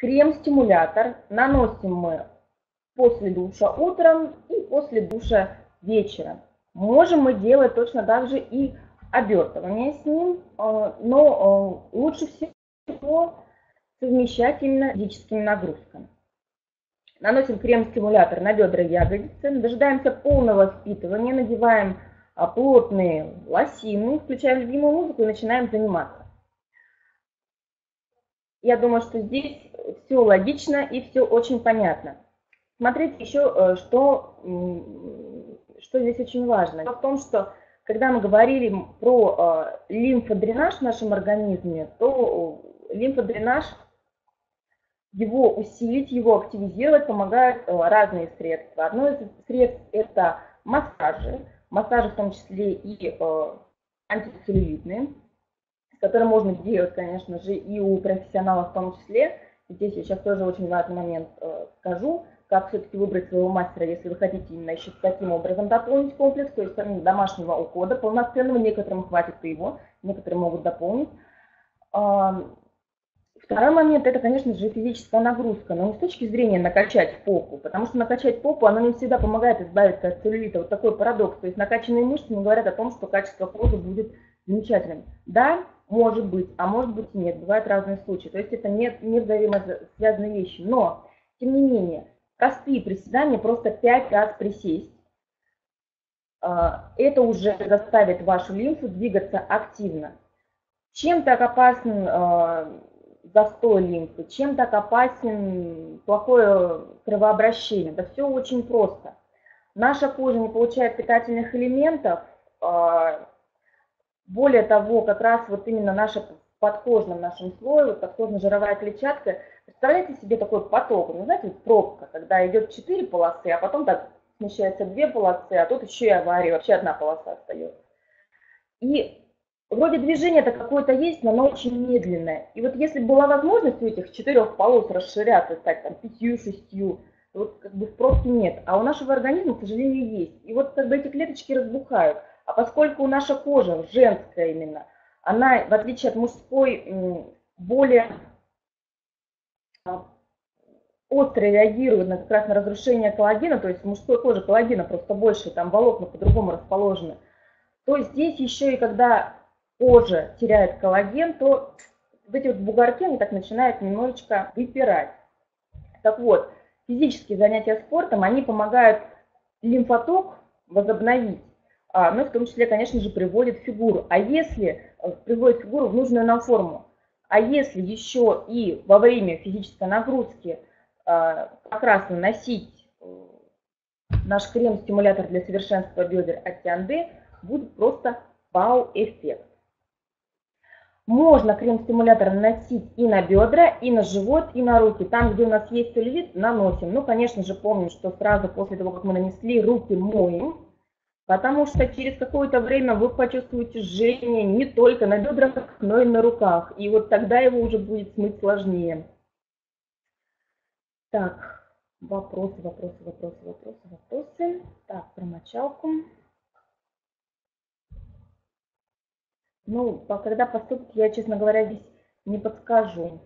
Крем-стимулятор наносим мы после душа утром и после душа вечером. Можем мы делать точно так же и обертывание с ним, э, но э, лучше всего совмещать именно физическими нагрузками. Наносим крем-стимулятор на бедра и ягодицы, дожидаемся полного впитывания, надеваем а, плотные лосины, включаем любимую музыку и начинаем заниматься. Я думаю, что здесь все логично и все очень понятно. Смотрите еще, э, что, что здесь очень важно. Дело в том, что когда мы говорили про э, лимфодренаж в нашем организме, то лимфодренаж, его усилить, его активизировать помогают э, разные средства. Одно из средств – это массажи, массажи в том числе и антицеллюлитные, которые можно делать, конечно же, и у профессионалов в том числе. Здесь я сейчас тоже очень важный момент скажу – как все-таки выбрать своего мастера, если вы хотите именно еще таким образом дополнить комплекс, то есть домашнего ухода полноценного, некоторым хватит и его, некоторые могут дополнить. Второй момент – это, конечно же, физическая нагрузка, но не с точки зрения накачать попу, потому что накачать попу, оно не всегда помогает избавиться от целлюлита. Вот такой парадокс. То есть накачанные мышцы не говорят о том, что качество кожи будет замечательным. Да, может быть, а может быть и нет. Бывают разные случаи. То есть это не, не взаимосвязанные вещи. Но, тем не менее, Простые приседания, просто 5 раз присесть. А, это уже заставит вашу лимфу двигаться активно. Чем так опасен а, застой лимфы, чем так опасен плохое кровообращение? Да все очень просто. Наша кожа не получает питательных элементов, а, более того, как раз вот именно наша подкожном нашем слое, вот подкожно-жировая клетчатка, представляете себе такой поток, ну, знаете, пробка, когда идет четыре полосы, а потом так смещается две полосы, а тут еще и авария, вообще одна полоса остается. И вроде движение-то какое-то есть, но оно очень медленное. И вот если была возможность у этих четырех полос расширяться, стать там пятью-шестью, вот как бы в нет. А у нашего организма, к сожалению, есть. И вот как бы эти клеточки разбухают. А поскольку наша кожа женская именно, она, в отличие от мужской, более а, остро реагирует на, как раз на разрушение коллагена, то есть в мужской коже коллагена просто больше, там волокна по-другому расположены, то здесь еще и когда кожа теряет коллаген, то вот эти вот бугорки, они так начинают немножечко выпирать. Так вот, физические занятия спортом, они помогают лимфоток возобновить, ну, в том числе, конечно же, приводит фигуру. А если э, приводит фигуру в нужную нам форму, а если еще и во время физической нагрузки а, как раз наносить э, наш крем-стимулятор для совершенства бедер от Тианды, будет просто вау-эффект. Можно крем-стимулятор наносить и на бедра, и на живот, и на руки. Там, где у нас есть целлюлит, наносим. Ну, конечно же, помним, что сразу после того, как мы нанесли, руки моем Потому что через какое-то время вы почувствуете жжение не только на бедрах, но и на руках. И вот тогда его уже будет смыть сложнее. Так, вопросы, вопросы, вопросы, вопросы, вопросы. Так, про мочалку. Ну, когда поступит, я, честно говоря, здесь не подскажу.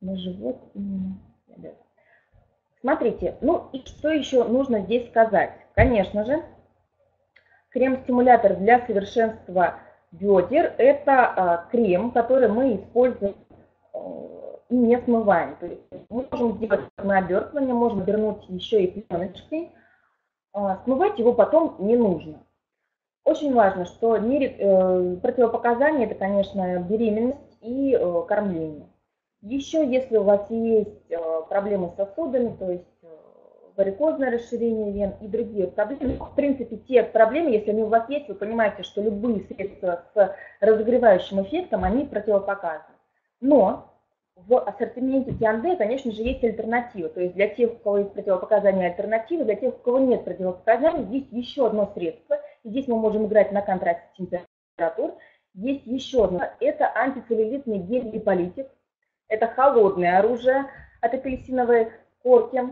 На живот именно. Смотрите, ну и что еще нужно здесь сказать? Конечно же, крем-стимулятор для совершенства бедер – это а, крем, который мы используем э, и не смываем. То есть мы можем сделать на обертывание, можем вернуть еще и пленочкой. А, смывать его потом не нужно. Очень важно, что не, э, противопоказания – это, конечно, беременность и э, кормление. Еще, если у вас есть э, проблемы с сосудами, то есть э, варикозное расширение вен и другие проблемы, в принципе, те проблемы, если они у вас есть, вы понимаете, что любые средства с разогревающим эффектом, они противопоказаны. Но в ассортименте Тианде, конечно же, есть альтернатива. То есть для тех, у кого есть противопоказания альтернативы, для тех, у кого нет противопоказаний, есть еще одно средство. И здесь мы можем играть на контрасте температур. Есть еще одно. Это антицеллюлитный гель-липолитик это холодное оружие от апельсиновой корки.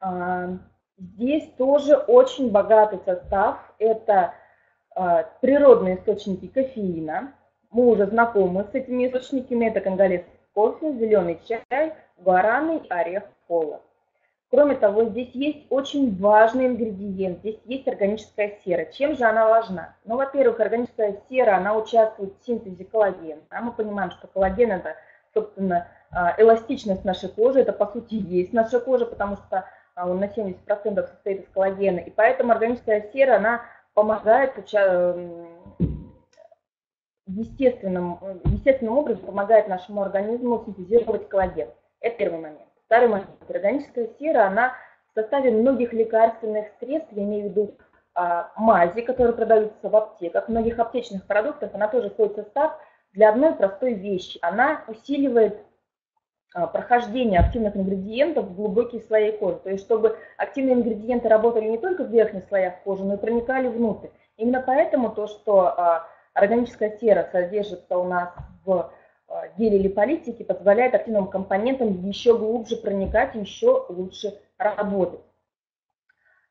А, здесь тоже очень богатый состав. Это а, природные источники кофеина, мы уже знакомы с этими источниками. Это конголезский кофе, зеленый чай, гуараны, орех, кола. Кроме того, здесь есть очень важный ингредиент, здесь есть органическая сера. Чем же она важна? Ну, во-первых, органическая сера, она участвует в синтезе коллагена. А мы понимаем, что коллаген – это, собственно, а, эластичность нашей кожи, это, по сути, есть наша кожа, потому что а, он на 70% состоит из коллагена. И поэтому органическая сера, она помогает естественным, естественным образом помогает нашему организму синтезировать коллаген. Это первый момент. Второй момент. Органическая сера, она в составе многих лекарственных средств, я имею в виду а, мази, которые продаются в аптеках, многих аптечных продуктов, она тоже входит в состав для одной простой вещи. Она усиливает а, прохождение активных ингредиентов в глубокие слои кожи. То есть, чтобы активные ингредиенты работали не только в верхних слоях кожи, но и проникали внутрь. Именно поэтому то, что а, органическая сера содержится у нас в а, геле липолитики, позволяет активным компонентам еще глубже проникать еще лучше работать.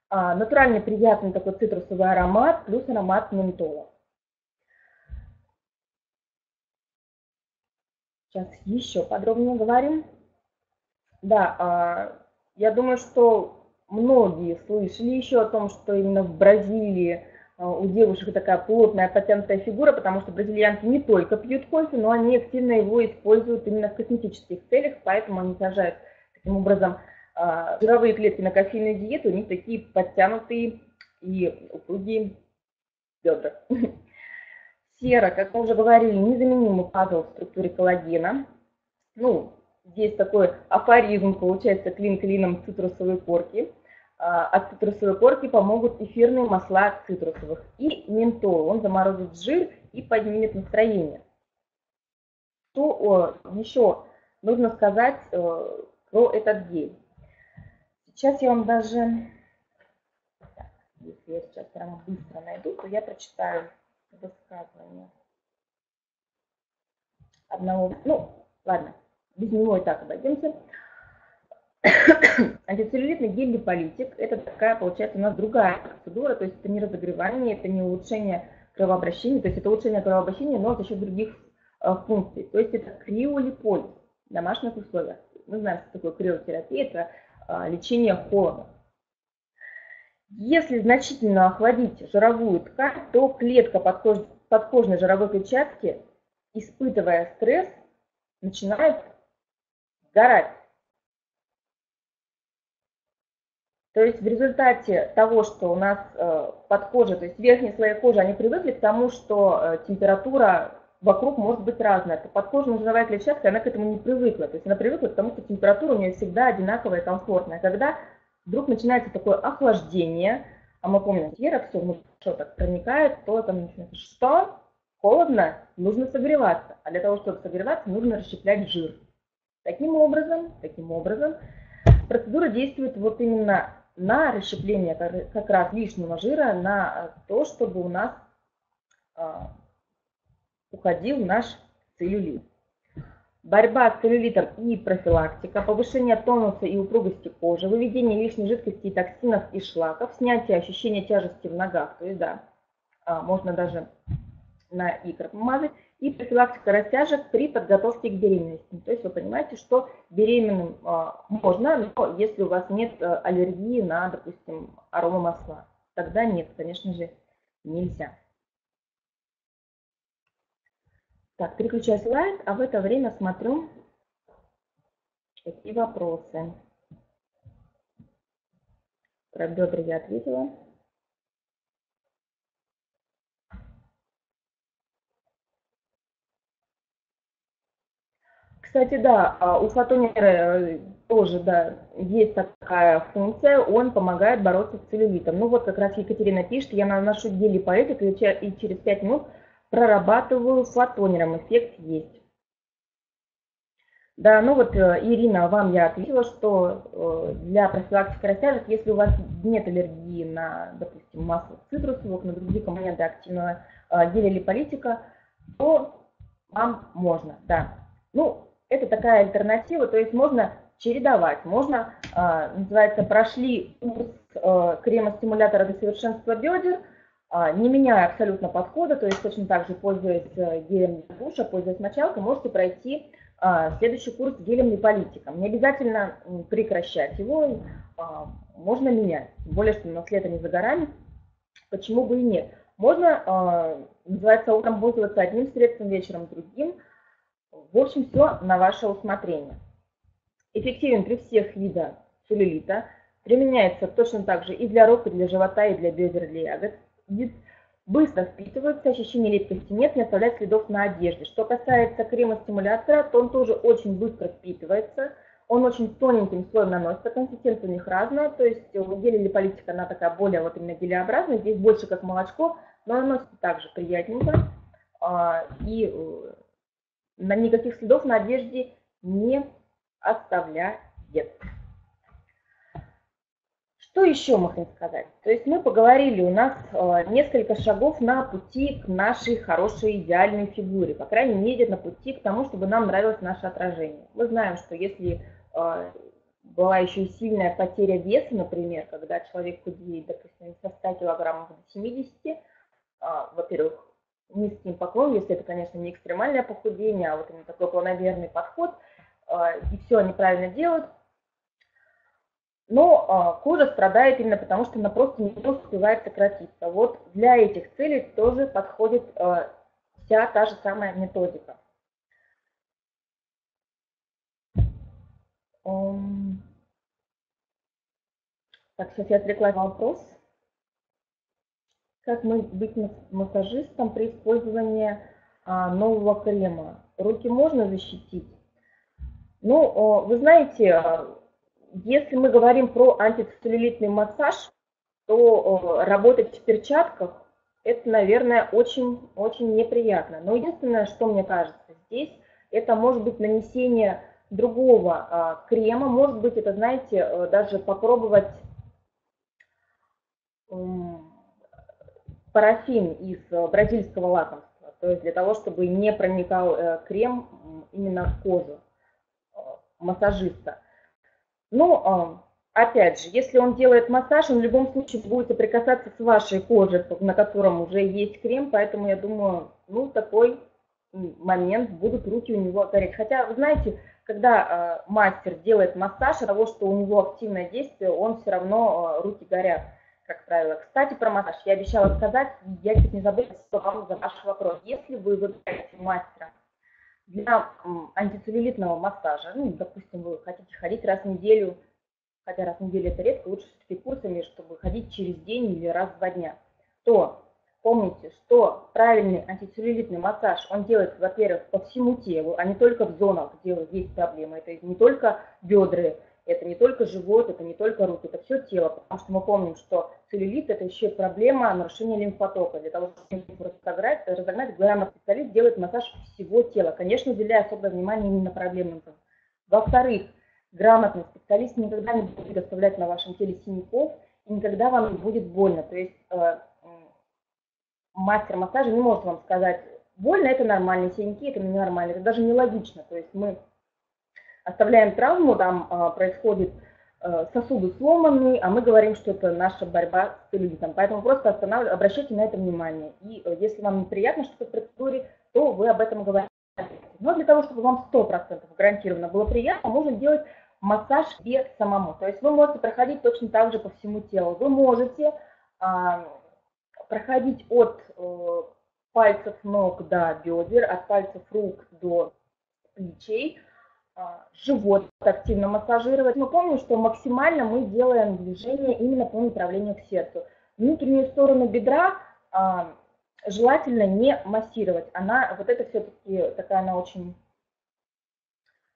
Натуральный приятный такой цитрусовый аромат плюс аромат ментола. Сейчас еще подробнее говорим. Да, а, я думаю, что многие слышали еще о том, что именно в Бразилии а, у девушек такая плотная потянутая фигура, потому что бразильянки не только пьют кофе, но они активно его используют именно в косметических целях, поэтому они сажают таким образом а, жировые клетки на кофейную диету, у них такие подтянутые и упругие бедра. Сера, как мы уже говорили, незаменимый пазл в структуре коллагена. Ну, здесь такой афоризм, получается, клин клином цитрусовой корки. А, от цитрусовой корки помогут эфирные масла цитрусовых и ментол. Он заморозит жир и поднимет настроение. Что еще нужно сказать э, про этот гель? Сейчас я вам даже, если я сейчас прямо быстро найду, то я прочитаю высказывания одного, ну, ладно, без него и так обойдемся. Антицеллюлитный гель-липолитик – это такая, получается, у нас другая процедура, то есть это не разогревание, это не улучшение кровообращения, то есть это улучшение кровообращения, но за счет других э, функций. То есть это криолиполиз в домашних условиях. Мы знаем, что такое криотерапия – это э, лечение холода. Если значительно охладить жировую ткань, то клетка подкож... подкожной жировой клетчатки, испытывая стресс, начинает сгорать. То есть в результате того, что у нас э, под кожей, то есть верхние слои кожи, они привыкли к тому, что э, температура вокруг может быть разная. То подкожная жировая клетчатка, она к этому не привыкла. То есть она привыкла к тому, что температура у нее всегда одинаковая и комфортная. Когда вдруг начинается такое охлаждение, а мы помним, сера все внутрь что так проникает, то там начинается, что? Холодно, нужно согреваться. А для того, чтобы согреваться, нужно расщеплять жир. Таким образом, таким образом, процедура действует вот именно на расщепление как раз лишнего жира, на то, чтобы у нас а, уходил наш целлюлит борьба с целлюлитом и профилактика, повышение тонуса и упругости кожи, выведение лишней жидкости и токсинов и шлаков, снятие ощущения тяжести в ногах, то есть да, а, можно даже на икры помазать, и профилактика растяжек при подготовке к беременности. То есть вы понимаете, что беременным а, можно, но если у вас нет а, аллергии на, допустим, аромамасла, тогда нет, конечно же, нельзя. Так, переключаю слайд, а в это время смотрю, какие вопросы. Про бедра я ответила. Кстати, да, а у фотонера э, тоже, да, есть такая функция, он помогает бороться с целлюлитом. Ну вот как раз Екатерина пишет, я наношу гели по и через 5 минут прорабатываю флатонером, эффект есть. Да, ну вот, э, Ирина, вам я ответила, что э, для профилактики растяжек, если у вас нет аллергии на, допустим, масло цитрусовых, на другие компоненты активного э, геля липолитика, то вам можно, да. Ну, это такая альтернатива, то есть можно чередовать, можно, называется, прошли курс крема-стимулятора до совершенства бедер, не меняя абсолютно подхода, то есть точно так же, пользуясь э, гелем для душа, пользуясь мочалкой, можете пройти а, следующий курс гелем липолитиком. Не обязательно прекращать его, а, можно менять. Тем более, что у нас лето не за горами, почему бы и нет. Можно, называется, утром пользоваться одним средством, вечером другим. В общем, все на ваше усмотрение. Эффективен при всех видах целлюлита. Применяется точно так же и для рук, и для живота, и для бедер, и для ягод быстро впитываются, ощущения липкости нет, не оставляет следов на одежде. Что касается крема-стимулятора, то он тоже очень быстро впитывается, он очень тоненьким слоем наносится, консистенция у них разная, то есть у геля липолитика она такая более вот именно гелеобразная, здесь больше как молочко, но наносится также приятненько а, и э, никаких следов на одежде не оставляет. Что еще хотим сказать? То есть мы поговорили, у нас э, несколько шагов на пути к нашей хорошей идеальной фигуре, по крайней мере на пути к тому, чтобы нам нравилось наше отражение. Мы знаем, что если э, была еще и сильная потеря веса, например, когда человек худеет, допустим, со 100 килограммов до 70, э, во-первых, низким поклон, если это, конечно, не экстремальное похудение, а вот именно такой планомерный подход, и все они правильно делают, но а, кожа страдает именно потому, что она просто не успевает сократиться. Вот для этих целей тоже подходит а, вся та же самая методика. Так, сейчас я отвлеклась на вопрос. Как мы быть массажистом при использовании а, нового крема? Руки можно защитить? Ну, вы знаете, если мы говорим про антицеллюлитный массаж, то э, работать в перчатках это, наверное, очень-очень неприятно. Но единственное, что мне кажется здесь, это может быть нанесение другого а, крема, может быть, это, знаете, э, даже попробовать парафин из э, бразильского лакомства, то есть для того, чтобы не проникал крем именно в кожу массажиста. Ну, а, опять же, если он делает массаж, он в любом случае будет соприкасаться с вашей кожей, на котором уже есть крем, поэтому я думаю, ну, такой момент будут руки у него гореть. Хотя, вы знаете, когда э, мастер делает массаж, от того, что у него активное действие, он все равно э, руки горят, как правило. Кстати, про массаж я обещала сказать, я чуть не забыла вам за ваш вопрос. Если вы выбираете мастера для антицеллюлитного массажа, ну, допустим, вы хотите ходить раз в неделю, хотя раз в неделю это редко, лучше все-таки курсами, чтобы ходить через день или раз в два дня, то помните, что правильный антицеллюлитный массаж, он делается, во-первых, по всему телу, а не только в зонах, где есть проблемы. Это не только бедра, это не только живот, это не только руки, это все тело, потому что мы помним, что целлюлит – это еще проблема нарушения лимфотока. Для того, чтобы лимфу разогнать, разогнать специалист делает массаж всего тела, конечно, уделяя особое внимание именно проблемным. Во-вторых, грамотный специалист никогда не будет оставлять на вашем теле синяков, и никогда вам не будет больно. То есть э, мастер массажа не может вам сказать, больно – это нормально, синяки – это ненормально, это даже нелогично. То есть мы оставляем травму, там а, происходит э, сосуды сломанные, а мы говорим, что это наша борьба с целлюлитом. Поэтому просто останавливайте, обращайте на это внимание. И э, если вам неприятно что-то в процедуре, то вы об этом говорите. Но для того, чтобы вам 100% гарантированно было приятно, можно делать массаж себе самому. То есть вы можете проходить точно так же по всему телу. Вы можете а, проходить от э, пальцев ног до бедер, от пальцев рук до плечей, живот активно массажировать. Мы помним, что максимально мы делаем движение именно по направлению к сердцу. Внутреннюю сторону бедра а, желательно не массировать. Она, вот это все-таки такая, она очень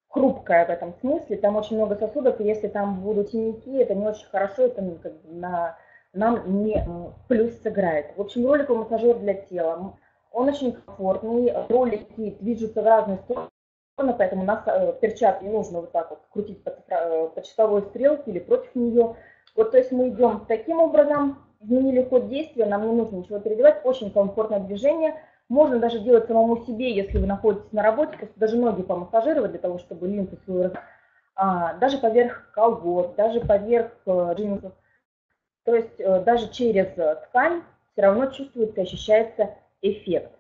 хрупкая в этом смысле. Там очень много сосудов, и если там будут синяки, это не очень хорошо, это ну, как бы на, нам не плюс сыграет. В общем, роликовый массажер для тела. Он очень комфортный, ролики движутся в разные стороны поэтому нас э, перчатки не нужно вот так вот крутить по, э, по часовой стрелке или против нее. Вот, то есть мы идем таким образом, изменили ход действия, нам не нужно ничего передавать, очень комфортное движение. Можно даже делать самому себе, если вы находитесь на работе, просто даже ноги помассажировать для того, чтобы лимфу свою а, даже поверх колгот, даже поверх э, джинсов. То есть э, даже через ткань все равно чувствуется, ощущается эффект.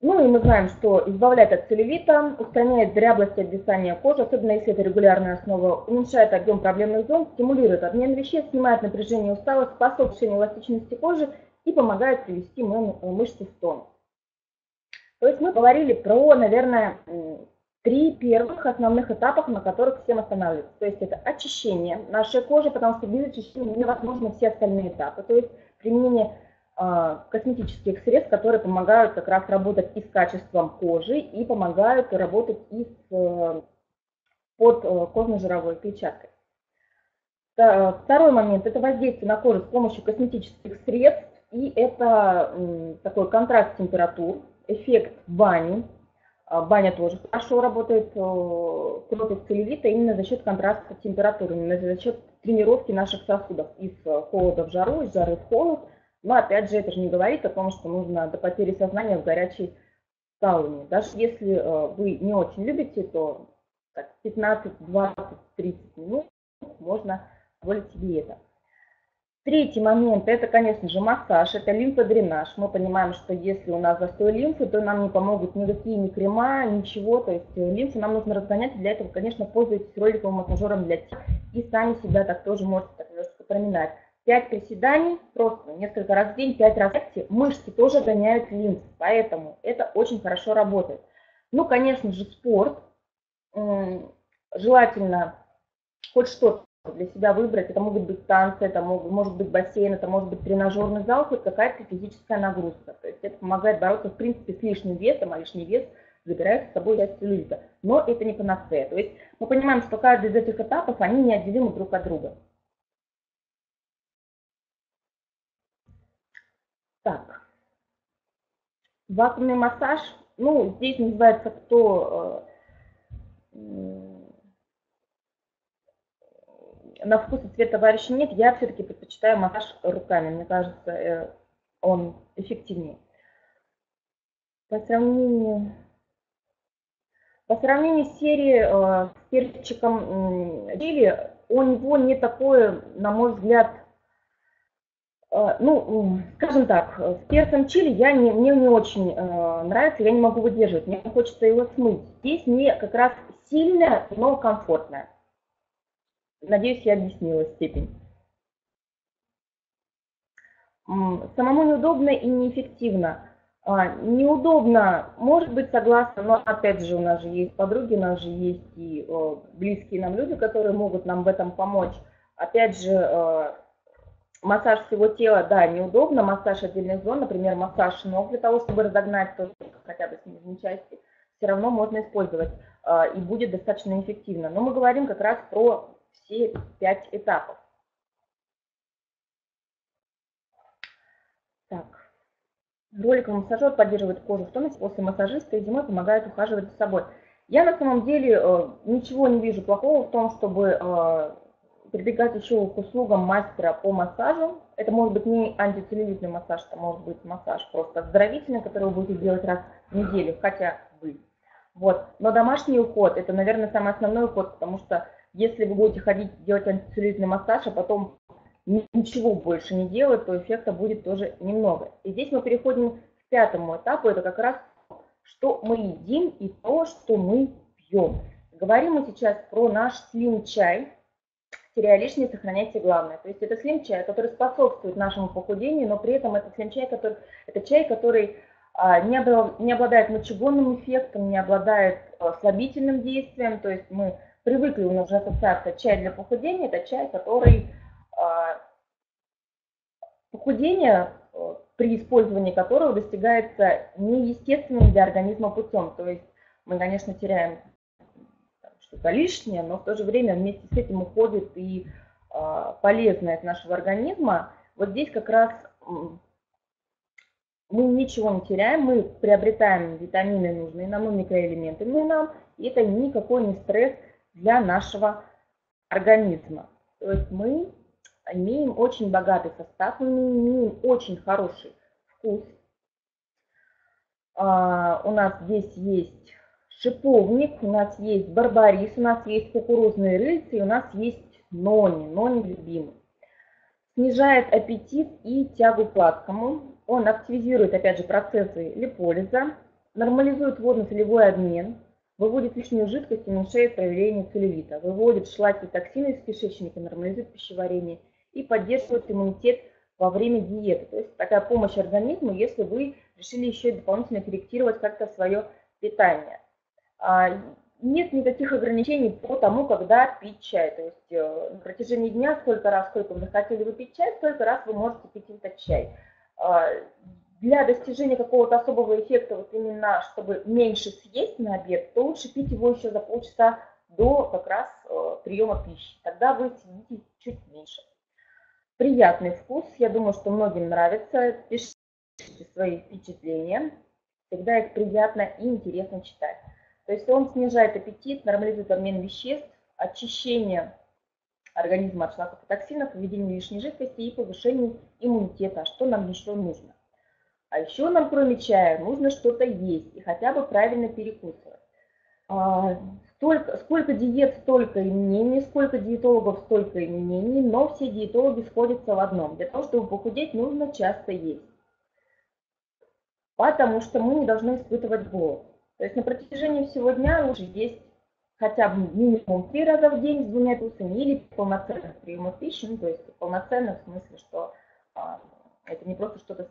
Ну и мы знаем, что избавляет от целлюлита, устраняет дряблость и обвисание кожи, особенно если это регулярная основа, уменьшает объем проблемных зон, стимулирует обмен веществ, снимает напряжение усталость, способствует эластичности кожи и помогает привести мышцы в тонус. То есть мы говорили про, наверное, три первых основных этапах, на которых всем останавливаться. То есть это очищение нашей кожи, потому что без очищения невозможно все остальные этапы. То есть применение косметических средств, которые помогают как раз работать и с качеством кожи, и помогают работать и с э, под э, кожно-жировой клетчаткой. Второй момент – это воздействие на кожу с помощью косметических средств, и это такой контраст температур, эффект бани. А, баня тоже хорошо работает э, против целлюлита именно за счет контраста температуры, именно за счет тренировки наших сосудов из холода в жару, из жары в холод – но опять же, это же не говорит о том, что нужно до потери сознания в горячей сауне. Даже если э, вы не очень любите, то 15, 20, 30 минут можно позволить себе это. Третий момент – это, конечно же, массаж, это лимфодренаж. Мы понимаем, что если у нас застой лимфы, то нам не помогут никакие ни крема, ничего. То есть э, лимфу нам нужно разгонять. Для этого, конечно, пользуйтесь роликовым массажером для тела. И сами себя так тоже можете так немножко проминать. 5 приседаний, просто несколько раз в день, 5 раз в мышцы тоже гоняют лимф, поэтому это очень хорошо работает. Ну, конечно же, спорт. Желательно хоть что-то для себя выбрать. Это могут быть танцы, это может быть бассейн, это может быть тренажерный зал, хоть какая-то физическая нагрузка. То есть это помогает бороться, в принципе, с лишним весом, а лишний вес забирает с собой часть целлюлита. Но это не панацея. То есть мы понимаем, что каждый из этих этапов, они неотделимы друг от друга. Так. Вакуумный массаж. Ну, здесь называется кто э, на вкус и цвет товарища нет. Я все-таки предпочитаю массаж руками. Мне кажется, э, он эффективнее. По сравнению, по сравнению с серией э, с перчиком чили, у него не такое, на мой взгляд, Э, ну, скажем так, с перцем чили я не, мне не очень э, нравится, я не могу выдерживать, мне хочется его смыть. Здесь мне как раз сильная, но комфортная. Надеюсь, я объяснила степень. Самому неудобно и неэффективно. А, неудобно, может быть, согласна, но опять же у нас же есть подруги, у нас же есть и э, близкие нам люди, которые могут нам в этом помочь. Опять же, э, Массаж всего тела, да, неудобно. Массаж отдельных зон, например, массаж ног для того, чтобы разогнать тоже хотя бы снежные части, все равно можно использовать э, и будет достаточно эффективно. Но мы говорим как раз про все пять этапов. Так. Роликовый массажер поддерживает кожу в тонусе после массажиста и зимой помогает ухаживать за собой. Я на самом деле э, ничего не вижу плохого в том, чтобы э, прибегать еще к услугам мастера по массажу. Это может быть не антицеллюлитный массаж, это может быть массаж просто оздоровительный, который вы будете делать раз в неделю, хотя бы. Вот. Но домашний уход – это, наверное, самый основной уход, потому что если вы будете ходить делать антицеллюлитный массаж, а потом ничего больше не делать, то эффекта будет тоже немного. И здесь мы переходим к пятому этапу, это как раз что мы едим и то, что мы пьем. Говорим мы сейчас про наш слим лишнее, сохраняйте главное. То есть это слим-чай, который способствует нашему похудению, но при этом это слим-чай, который, это чай, который а, не, не обладает мочегонным эффектом, не обладает а, слабительным действием. То есть мы привыкли, у нас уже ассоциация чай для похудения, это чай, который а, похудение при использовании которого достигается неестественным для организма путем. То есть мы, конечно, теряем что-то лишнее, но в то же время вместе с этим уходит и э, полезное от нашего организма. Вот здесь как раз мы ничего не теряем, мы приобретаем витамины нужные нам, ну, микроэлементы нужные нам, и это никакой не стресс для нашего организма. То есть мы имеем очень богатый состав, мы имеем очень хороший вкус. А, у нас здесь есть шиповник, у нас есть барбарис, у нас есть кукурузные рыльцы, и у нас есть нони, нони любимый. снижает аппетит и тягу к сладкому. Он активизирует, опять же, процессы липолиза, нормализует водно-солевой обмен, выводит лишнюю жидкость, уменьшает проявление целлюлита, выводит шлаки и токсины из кишечника, нормализует пищеварение и поддерживает иммунитет во время диеты. То есть такая помощь организму, если вы решили еще дополнительно корректировать как-то свое питание. А, нет никаких ограничений по тому, когда пить чай. То есть э, на протяжении дня сколько раз, сколько вы захотели выпить чай, столько раз вы можете пить этот чай. А, для достижения какого-то особого эффекта, вот именно чтобы меньше съесть на обед, то лучше пить его еще за полчаса до как раз э, приема пищи. Тогда вы съедите чуть меньше. Приятный вкус, я думаю, что многим нравится. Пишите свои впечатления. Всегда их приятно и интересно читать. То есть он снижает аппетит, нормализует обмен веществ, очищение организма от шлаков и токсинов, введение лишней жидкости и повышение иммунитета. Что нам еще нужно? А еще нам, кроме чая, нужно что-то есть и хотя бы правильно перекусывать. А, сколько диет, столько и мнений, сколько диетологов, столько и мнений, но все диетологи сходятся в одном. Для того, чтобы похудеть, нужно часто есть. Потому что мы не должны испытывать голод. То есть на протяжении всего дня лучше есть хотя бы минимум три раза в день с двумя тусами или полноценных приемов пищи, ну, то есть полноценно в смысле, что а, это не просто что-то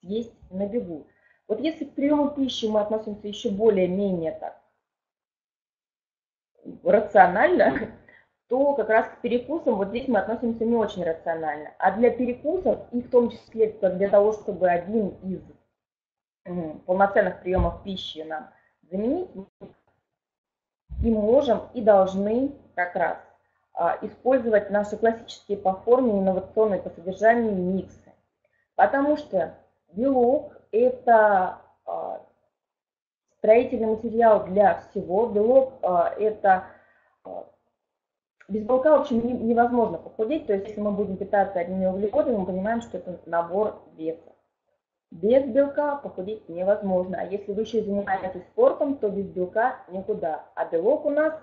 съесть на бегу. Вот если к приему пищи мы относимся еще более-менее так рационально, то как раз к перекусам вот здесь мы относимся не очень рационально. А для перекусов, и в том числе для того, чтобы один из полноценных приемов пищи нам заменить, и можем и должны как раз а, использовать наши классические по форме, инновационные по содержанию миксы. Потому что белок – это а, строительный материал для всего. Белок а, – это без белка вообще невозможно похудеть. То есть если мы будем питаться одними углеводами, мы понимаем, что это набор веса. Без белка похудеть невозможно. А если вы еще занимаетесь спортом, то без белка никуда. А белок у нас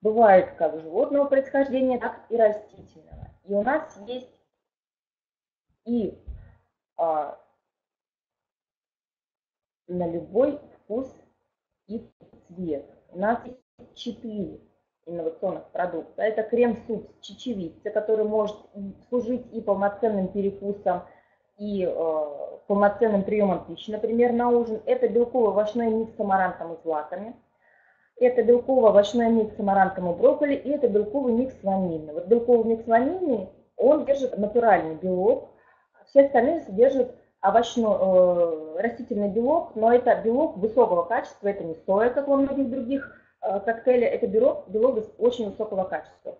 бывает как животного происхождения, так и растительного. И у нас есть и а, на любой вкус и цвет. У нас есть четыре инновационных продукта. Это крем-суп с чечевицей, который может служить и полноценным перекусом, и э, полноценным приемом пищи, например, на ужин. Это белково-овощной микс с амарантом и злаками. Это белково-овощной микс с амарантом и брокколи. И это белковый микс ванильный. Вот белковый микс ванильный, он держит натуральный белок. Все остальные содержат овощной, э, растительный белок, но это белок высокого качества, это не соя, как во многих других э, коктейлях, это белок, белок очень высокого качества.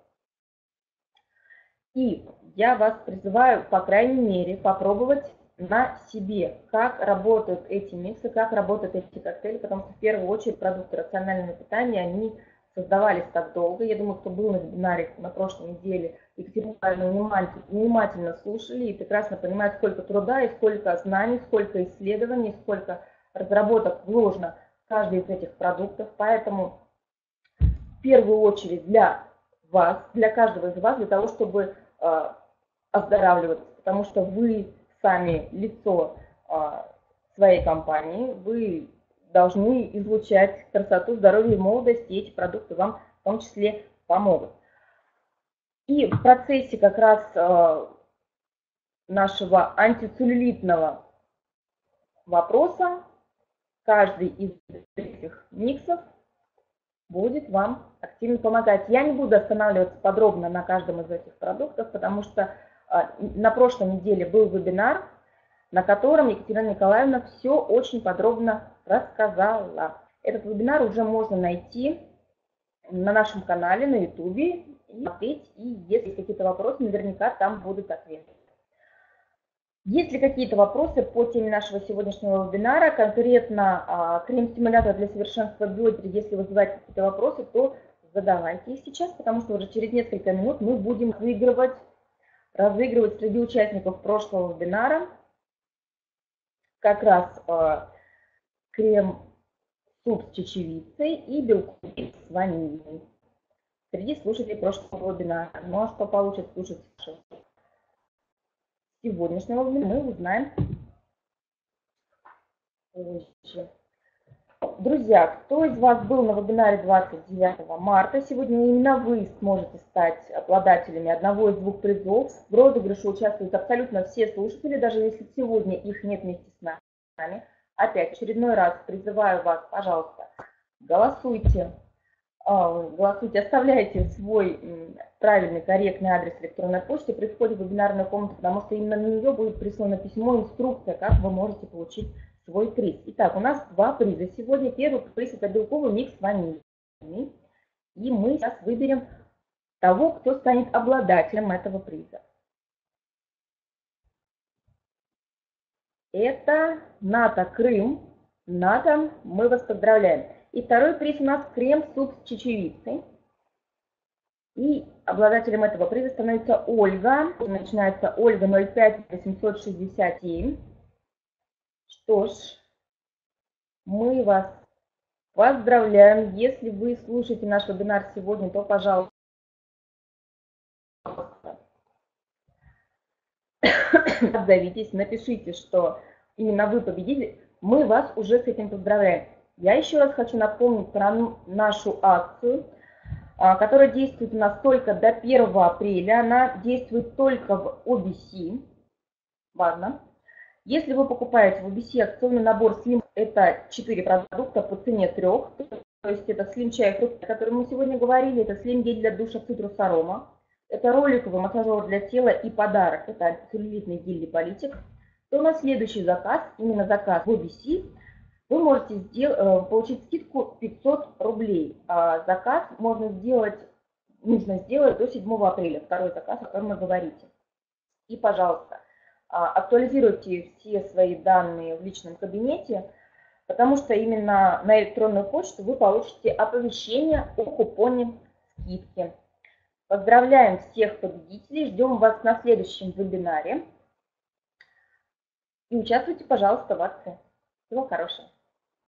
И я вас призываю, по крайней мере, попробовать на себе, как работают эти миксы, как работают эти коктейли, потому что в первую очередь продукты рационального питания, они создавались так долго. Я думаю, кто был на вебинаре на прошлой неделе, Екатерина внимательно, внимательно слушали и прекрасно понимают, сколько труда и сколько знаний, сколько исследований, сколько разработок вложено в каждый из этих продуктов. Поэтому в первую очередь для вас, для каждого из вас, для того, чтобы оздоравливаться, потому что вы сами лицо а, своей компании, вы должны излучать красоту, здоровье молодость, и эти продукты вам в том числе помогут. И в процессе как раз а, нашего антицеллюлитного вопроса каждый из этих миксов будет вам активно помогать. Я не буду останавливаться подробно на каждом из этих продуктов, потому что а, на прошлой неделе был вебинар, на котором Екатерина Николаевна все очень подробно рассказала. Этот вебинар уже можно найти на нашем канале на YouTube и смотреть, и если какие-то вопросы, наверняка там будут ответы. Есть ли какие-то вопросы по теме нашего сегодняшнего вебинара, конкретно а, крем-стимулятор для совершенства бедер, если вызывать какие-то вопросы, то задавайте их сейчас, потому что уже через несколько минут мы будем выигрывать разыгрывать среди участников прошлого вебинара как раз э, крем-суп с чечевицей и белковик с ванилью. Среди слушателей прошлого вебинара. Ну а что получит слушать? Сегодняшнего вебинара мы узнаем позже. Друзья, кто из вас был на вебинаре 29 марта? Сегодня именно вы сможете стать обладателями одного из двух призов. В розыгрыше участвуют абсолютно все слушатели, даже если сегодня их нет вместе с нами. Опять, очередной раз призываю вас, пожалуйста, голосуйте, голосуйте, оставляйте свой правильный, корректный адрес электронной почты при входе в вебинарную комнату, потому что именно на нее будет прислано письмо, инструкция, как вы можете получить свой приз. Итак, у нас два приза сегодня. Первый приз это белковый микс ванили. И мы сейчас выберем того, кто станет обладателем этого приза. Это НАТО Крым. НАТО, мы вас поздравляем. И второй приз у нас крем-суп с чечевицей. И обладателем этого приза становится Ольга. Начинается Ольга 05 867. Что ж, мы вас поздравляем. Если вы слушаете наш вебинар сегодня, то, пожалуйста, отзовитесь, напишите, что именно вы победили. Мы вас уже с этим поздравляем. Я еще раз хочу напомнить про нашу акцию, а, которая действует у нас только до 1 апреля. Она действует только в OBC. Важно. Если вы покупаете в UBC акционный набор Slim, это 4 продукта по цене 3, то есть это Slim чай фрукты, о котором мы сегодня говорили, это Slim гель для душа цитрус арома, это роликовый массажер для тела и подарок, это антицеллюлитный гель липолитик, то на следующий заказ, именно заказ в UBC, вы можете сделать, э, получить скидку 500 рублей. А заказ можно сделать, нужно сделать до 7 апреля, второй заказ, о котором вы говорите. И, пожалуйста, а, актуализируйте все свои данные в личном кабинете, потому что именно на электронную почту вы получите оповещение о купоне скидки. Поздравляем всех победителей, ждем вас на следующем вебинаре. И участвуйте, пожалуйста, в акции. Всего хорошего.